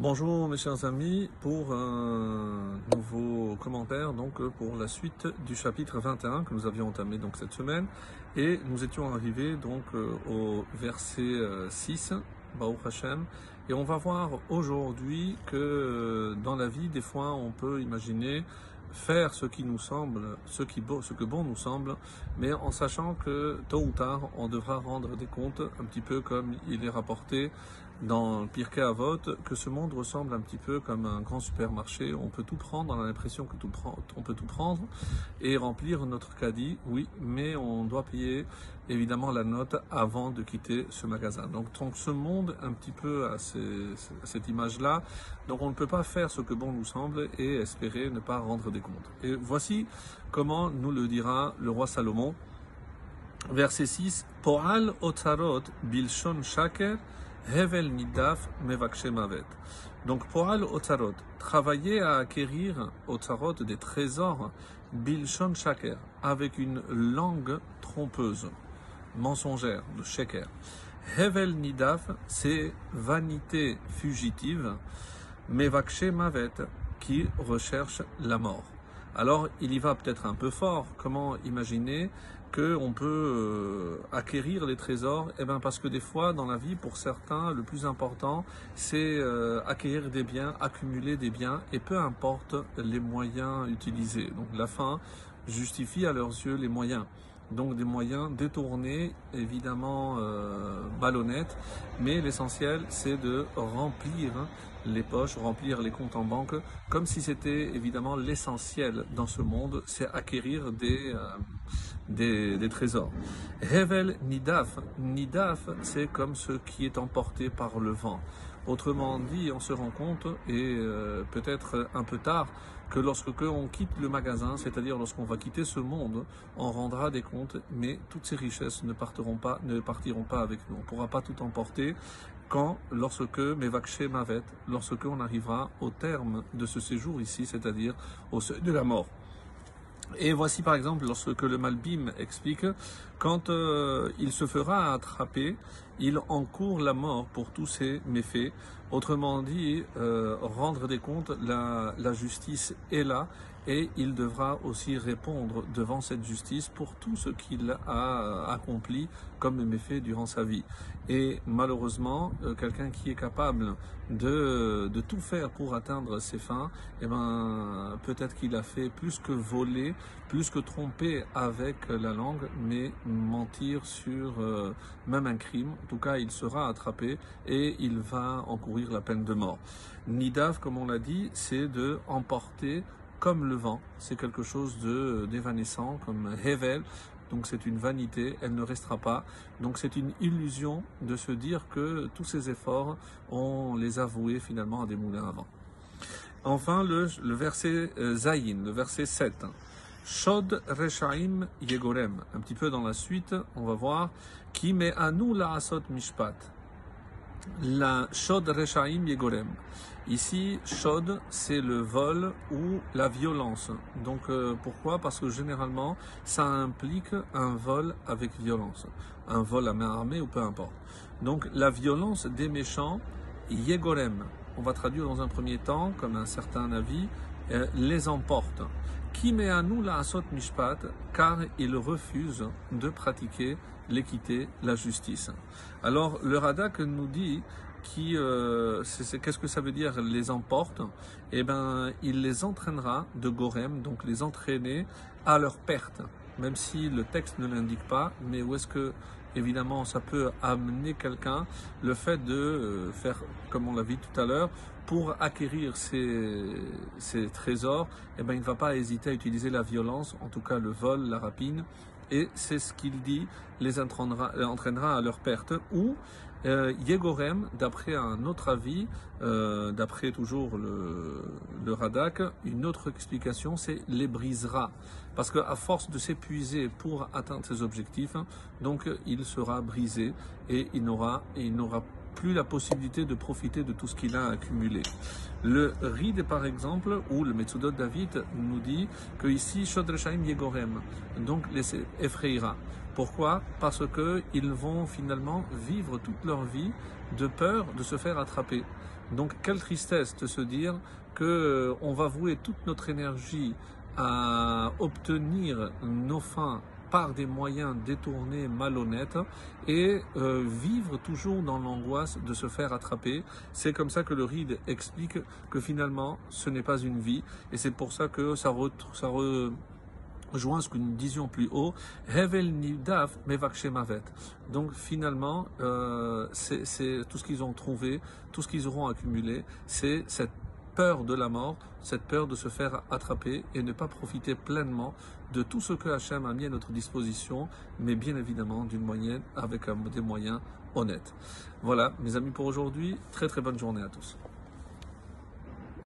Bonjour mes chers amis, pour un nouveau commentaire donc pour la suite du chapitre 21 que nous avions entamé donc cette semaine. Et nous étions arrivés donc euh, au verset 6 euh, Baruch Hashem. Et on va voir aujourd'hui que euh, dans la vie des fois on peut imaginer faire ce qui nous semble, ce, qui, ce que bon nous semble, mais en sachant que tôt ou tard, on devra rendre des comptes, un petit peu comme il est rapporté dans Pirkei Avot, que ce monde ressemble un petit peu comme un grand supermarché. On peut tout prendre, on a l'impression que tout on peut tout prendre et remplir notre caddie, oui, mais on doit payer évidemment la note avant de quitter ce magasin. Donc, donc ce monde un petit peu à, cette image-là, donc on ne peut pas faire ce que bon nous semble et espérer ne pas rendre des comptes. Et voici comment nous le dira le roi Salomon. Verset 6, Poal otarot bilshon shaker Hevel Nidaf Mavet. Donc, Poal Otarot, travailler à acquérir Otarot des trésors Bilshon Shaker, avec une langue trompeuse, mensongère, de Sheker. Hevel Nidaf, c'est vanité fugitive, Mevakshe Mavet, qui recherche la mort. Alors, il y va peut-être un peu fort. Comment imaginer qu'on peut euh, acquérir les trésors Eh bien, parce que des fois, dans la vie, pour certains, le plus important, c'est euh, acquérir des biens, accumuler des biens, et peu importe les moyens utilisés. Donc, la fin justifie à leurs yeux les moyens donc des moyens détournés, évidemment euh, malhonnêtes, mais l'essentiel c'est de remplir les poches, remplir les comptes en banque, comme si c'était évidemment l'essentiel dans ce monde, c'est acquérir des, euh, des, des, trésors. Hevel Nidaf, Nidaf c'est comme ce qui est emporté par le vent. Autrement dit, on se rend compte, et euh, peut-être un peu tard, que lorsque on quitte le magasin, c'est-à-dire lorsqu'on va quitter ce monde, on rendra des comptes, mais toutes ces richesses ne partiront pas avec nous. On ne pourra pas tout emporter quand, lorsque Mevakche Mavet, lorsque on arrivera au terme de ce séjour ici, c'est-à-dire au seuil de la mort. Et voici par exemple lorsque le Malbim explique, quand euh, il se fera attraper, il encourt la mort pour tous ses méfaits. Autrement dit, euh, rendre des comptes, la, justice est là et il devra aussi répondre devant cette justice pour tout ce qu'il a accompli comme méfait durant sa vie. Et malheureusement, euh, quelqu'un qui est capable de, de, tout faire pour atteindre ses fins, eh ben, peut-être qu'il a fait plus que voler, plus que tromper avec la langue, mais mentir sur euh, même un crime. Tout cas, il sera attrapé et il va encourir la peine de mort. Nidav, comme on l'a dit, c'est de emporter comme le vent. C'est quelque chose de d'évanescent, comme Hevel. Donc c'est une vanité, elle ne restera pas. Donc c'est une illusion de se dire que tous ces efforts, on les a voués finalement à des moulins à vent. Enfin, le, verset euh, le verset 7. Shod Reshaim Yegorem. Un petit peu dans la suite, on va voir. Qui met à nous la asot mishpat la Shod Reshaim Yegorem. Ici, Shod, c'est le vol ou la violence. Donc euh, pourquoi? Parce que généralement, ça implique un vol avec violence. Un vol à main armée ou peu importe. Donc la violence des méchants, Yegorem. On va traduire dans un premier temps, comme un certain avis, les emporte. Qui met à nous la asot mishpat, car il refuse de pratiquer l'équité, la justice. Alors le Radak nous dit qui, euh, qu'est-ce que ça veut dire les emporte? Eh ben, il les entraînera de Gorem, donc les entraîner à leur perte, même si le texte ne l'indique pas. Mais où est-ce que, évidemment, ça peut amener quelqu'un le fait de euh, faire, comme on l'a vu tout à l'heure, pour acquérir ces, ces trésors, eh ben, il ne va pas hésiter à utiliser la violence, en tout cas le vol, la rapine, et c'est ce qu'il dit les entraînera, entraînera à leur perte. Ou euh, Yegorem, d'après un autre avis, euh, d'après toujours le, le Radak, une autre explication, c'est les brisera. Parce qu'à force de s'épuiser pour atteindre ses objectifs, donc il sera brisé et il n'aura, il n'aura plus la possibilité de profiter de tout ce qu'il a accumulé. Le ride, par exemple, ou le Metsudot David nous dit que ici, Shodreshaim Yegorem, donc les effrayera. Pourquoi? Parce qu'ils vont finalement vivre toute leur vie de peur de se faire attraper. Donc quelle tristesse de se dire que euh, on va vouer toute notre énergie à obtenir nos fins par des moyens détournés, malhonnêtes, et euh, vivre toujours dans l'angoisse de se faire attraper. C'est comme ça que le ride explique que finalement, ce n'est pas une vie, et c'est pour ça que ça, ça rejoint ce que nous disions plus haut, Hevel Nidaf Mavet. Donc finalement, euh, c'est tout ce qu'ils ont trouvé, tout ce qu'ils auront accumulé, c'est cette peur de la mort, cette peur de se faire attraper et ne pas profiter pleinement de tout ce que Hachem a mis à notre disposition, mais bien évidemment d'une moyenne avec des moyens honnêtes. Voilà, mes amis, pour aujourd'hui, très très bonne journée à tous.